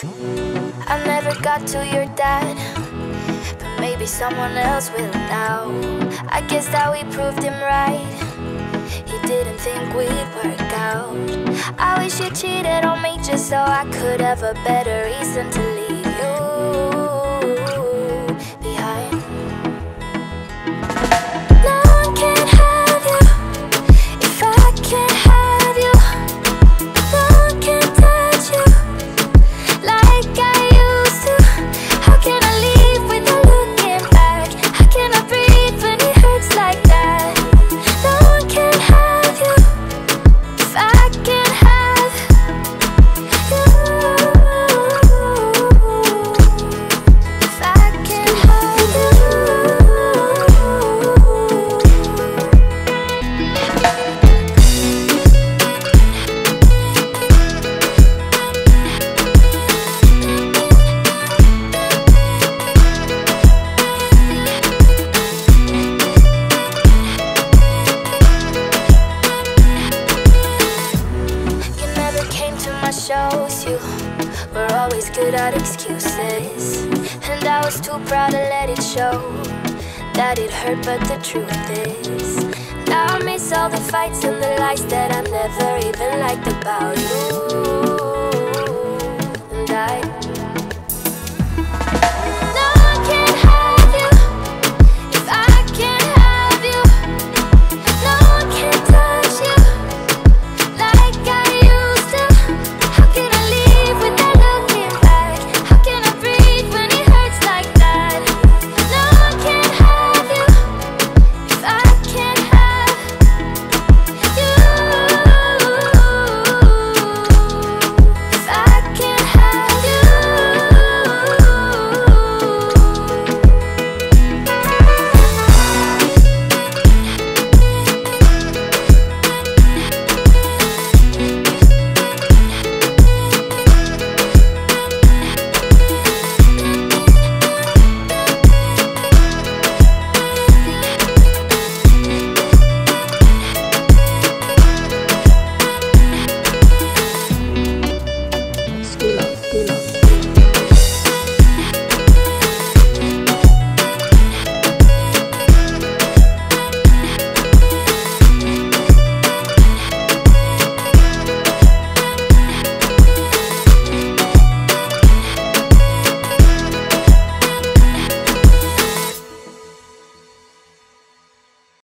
I never got to your dad, but maybe someone else will now. I guess that we proved him right. He didn't think we'd work out. I wish you cheated on me just so I could have a better reason to leave my shows, you were always good at excuses. And I was too proud to let it show that it hurt, but the truth is. Now I miss all the fights and the lies that I never even liked about you.